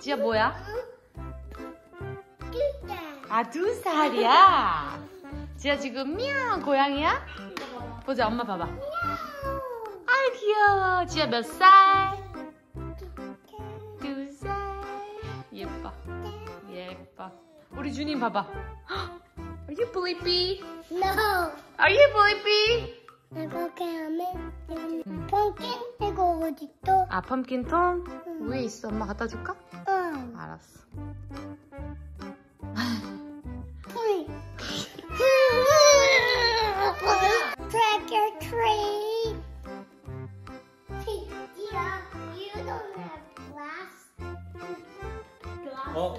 지야 뭐야? 아, 두 살이야? 지야 지금 미야 고양이야? 보자, 엄마 봐봐. 아이, 귀여워. 지야 몇 살? 두 살. 예뻐. 예뻐. 우리 주님 봐봐. Are you sleepy? No. Are you sleepy? 이렇게 하면 펑킨 이거 어디 또? 아, 펌킨통? 위에 있어. 엄마 갖다 줄까? 응. 알았어. Three. Trick or treat. Hey, yeah, you don't have glass. Oh,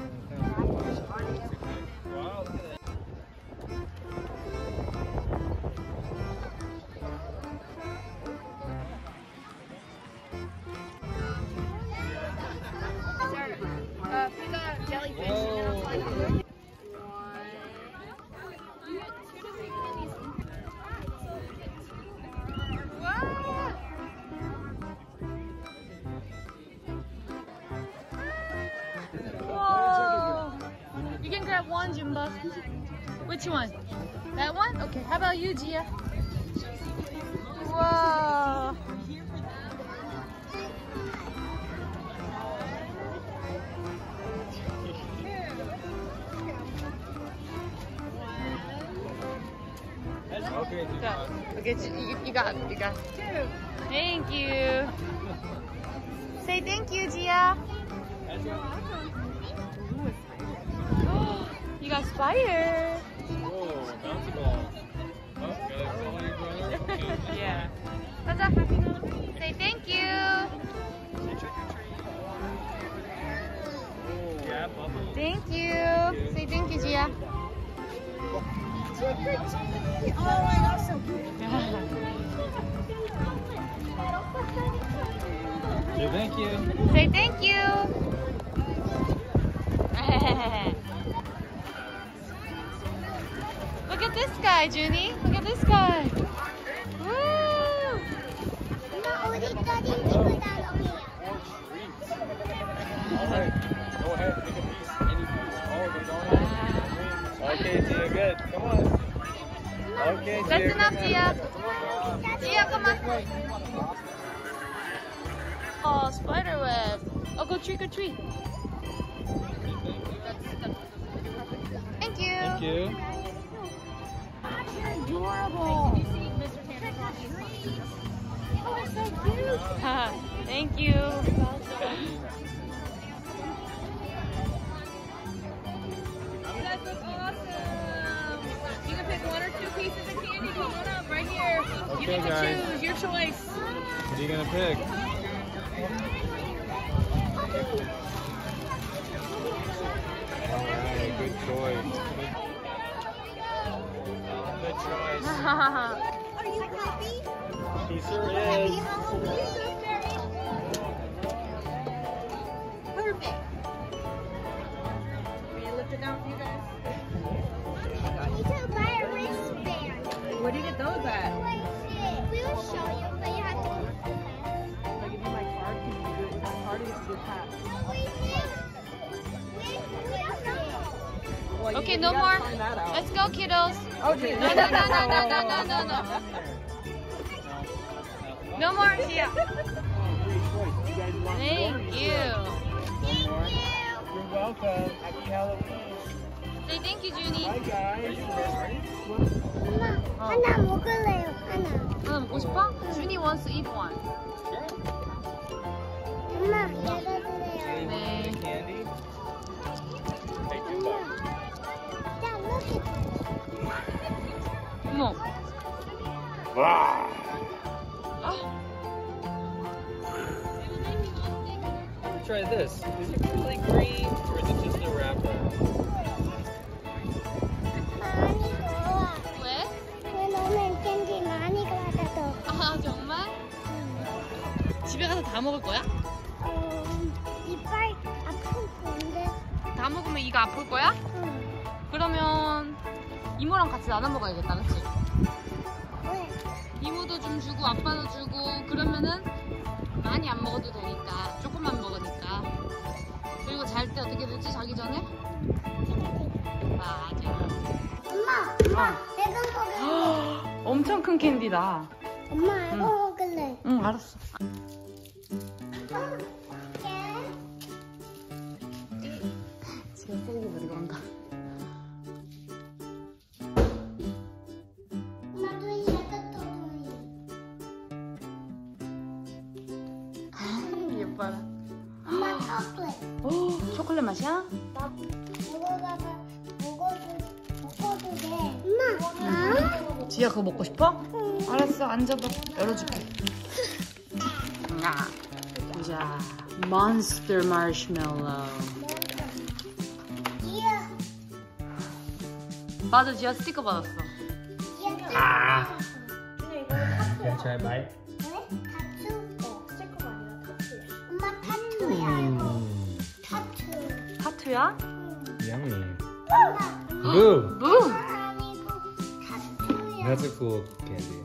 one, Jumba. Which one? That one? Okay. How about you, Gia? Whoa. Okay, dude. Go. Okay, you, you got it. You got it. Thank you. Say thank you, Gia. Got spider. Whoa, bouncy ball. Oh, gotta call your brother. Okay. Yeah. 가자. Say thank you. Yeah. Thank you. Say thank you, Gia. Trick or treat. Oh my gosh, so cute. Say thank you. Say thank you. Look at this guy, Junie. Look at this guy. Okay, Gia, good. Come on. Okay, That's Gia, enough, Gia. Gia, come on. Oh, spider web. Oh, go tree or treat. Thank you. Thank you. Adorable. Oh, they're so cute. Thank you. You guys look awesome. You can pick one or two pieces of candy. Come on up right here. You Okay, get to guys. choose your choice. What are you gonna pick? Well, you- Okay, you no gotta more. find that out. Let's go, kiddos. Okay. No, no, no, no, no, no, no, no, no. No more, Gia. Thank you. You're welcome. Happy Halloween. Say thank you, Junie. Bye, guys. 엄마, 하나 먹을래요, 하나. 하나 먹고 싶어? Junie wants to eat one. 어머. Wow. 아. try this. Is it really green or is it just a wrapper? 많이 좋아. 왜? 왜 너는 캔디 많이 가져도 아 정말? 집에 가서 다 먹을 거야? 어, 이빨 아픈 건데. 다 먹으면 이가 아플 거야? 응. 그러면 이모랑 같이 나눠 먹어야겠다, 그치? 왜? 이모도 좀 주고 아빠도 주고 그러면은 많이 안 먹어도 되니까 조금만 먹으니까 그리고 잘 때 어떻게 되지 자기 전에? 맞아 엄마, 엄마, 내가 먹을래. 엄청 큰 캔디다 엄마, 응. 이거 먹을래. 응 알았어 초콜릿 맛이야? 나 먹어다가 먹어도 돼. 엄마. 지야 그거 먹고 싶어? 응. 알았어 앉아봐 열어줄게 야 보자 몬스터 마시멜로 이야. 맞아 지야 스티커 받았어 아. A bite? 왜? Yummy. Boo. Boo. That's a cool candy.